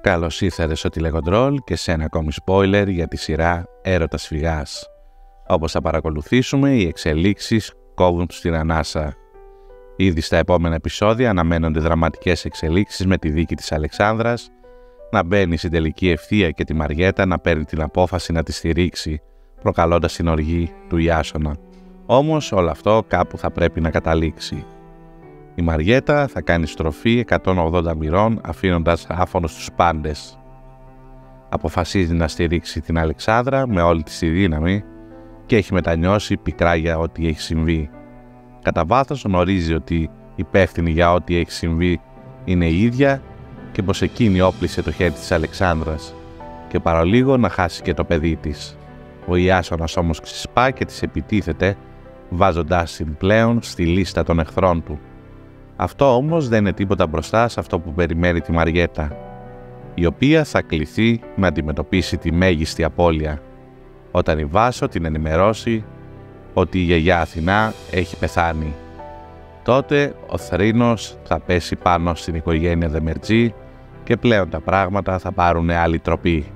Καλώς ήρθατε στο τηλεκοντρόλ και σε ένα ακόμη spoiler για τη σειρά Έρωτας Φυγάς. Όπως θα παρακολουθήσουμε, οι εξελίξεις κόβουν στην ανάσα. Ήδη στα επόμενα επεισόδια αναμένονται δραματικές εξελίξεις με τη δίκη της Αλεξάνδρας, να μπαίνει στην τελική ευθεία και τη Μαριέτα να παίρνει την απόφαση να τη στηρίξει, προκαλώντας την οργή του Ιάσονα. Όμως όλο αυτό κάπου θα πρέπει να καταλήξει. Η Μαριέτα θα κάνει στροφή 180 μοιρών αφήνοντας άφωνος τους πάντες. Αποφασίζει να στηρίξει την Αλεξάνδρα με όλη της δύναμη και έχει μετανιώσει πικρά για ό,τι έχει συμβεί. Κατά βάθος γνωρίζει ότι υπεύθυνη για ό,τι έχει συμβεί είναι η ίδια και πως εκείνη όπλησε το χέρι της Αλεξάνδρας και παρολίγο να χάσει και το παιδί της. Ο Ιάσονας όμως ξεσπά και της επιτίθεται βάζοντάς την πλέον στη λίστα των εχθρών του. Αυτό όμως δεν είναι τίποτα μπροστά σε αυτό που περιμένει τη Μαριέτα, η οποία θα κληθεί να αντιμετωπίσει τη μέγιστη απώλεια, όταν η Βάσο την ενημερώσει ότι η γιαγιά Αθηνά έχει πεθάνει. Τότε ο θρήνος θα πέσει πάνω στην οικογένεια Δεμερτζή και πλέον τα πράγματα θα πάρουν άλλη τροπή.